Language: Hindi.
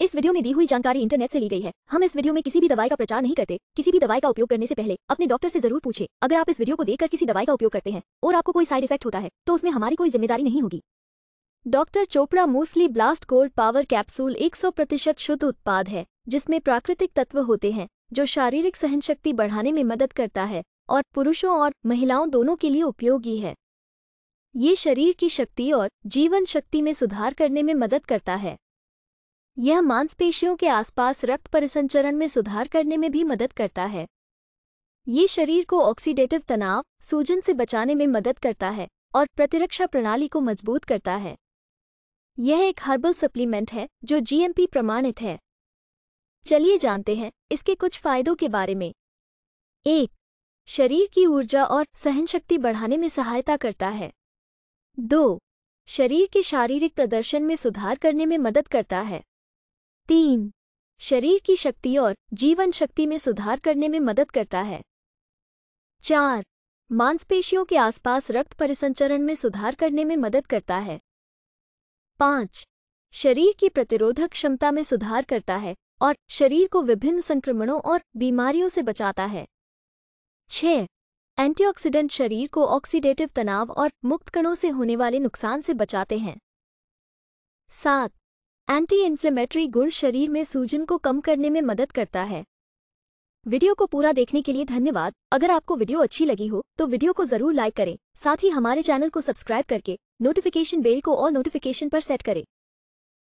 इस वीडियो में दी हुई जानकारी इंटरनेट से ली गई है। हम इस वीडियो में किसी भी दवाई का प्रचार नहीं करते। किसी भी दवाई का उपयोग करने से पहले अपने डॉक्टर से ज़रूर पूछे। अगर आप इस वीडियो को देखकर किसी दवाई का उपयोग करते हैं और आपको कोई साइड इफ़ेक्ट होता है तो उसमें हमारी कोई ज़िम्मेदारी नहीं होगी। Doctor Chopra musli blast gold power capsule 100 प्रतिशत शुद्ध उत्पाद है, जिसमें प्राकृतिक तत्व होते हैं, जो शारीरिक सहन शक्ति बढ़ाने में मदद करता है और पुरुषों और महिलाओं दोनों के लिए उपयोगी है। ये शरीर की शक्ति और जीवन शक्ति में सुधार करने में मदद करता है। यह मांसपेशियों के आसपास रक्त परिसंचरण में सुधार करने में भी मदद करता है। ये शरीर को ऑक्सीडेटिव तनाव, सूजन से बचाने में मदद करता है और प्रतिरक्षा प्रणाली को मज़बूत करता है। यह एक हर्बल सप्लीमेंट है, जो जीएमपी प्रमाणित है। चलिए जानते हैं, इसके कुछ फायदों के बारे में। एक, शरीर की ऊर्जा और सहनशक्ति बढ़ाने में सहायता करता है। दो, शरीर के शारीरिक प्रदर्शन में सुधार करने में मदद करता है। तीन, शरीर की शक्ति और जीवन शक्ति में सुधार करने में मदद करता है। चार, मांसपेशियों के आसपास रक्त परिसंचरण में सुधार करने में मदद करता है। पाँच, शरीर की प्रतिरोधक क्षमता में सुधार करता है और शरीर को विभिन्न संक्रमणों और बीमारियों से बचाता है। छः एंटीऑक्सीडेंट शरीर को ऑक्सीडेटिव तनाव और मुक्त कणों से होने वाले नुकसान से बचाते हैं। सात एंटी इन्फ्लेमेटरी गुण शरीर में सूजन को कम करने में मदद करता है। वीडियो को पूरा देखने के लिए धन्यवाद। अगर आपको वीडियो अच्छी लगी हो तो वीडियो को ज़रूर लाइक करें। साथ ही हमारे चैनल को सब्सक्राइब करके, नोटिफिकेशन बेल को और नोटिफिकेशन पर सेट करें।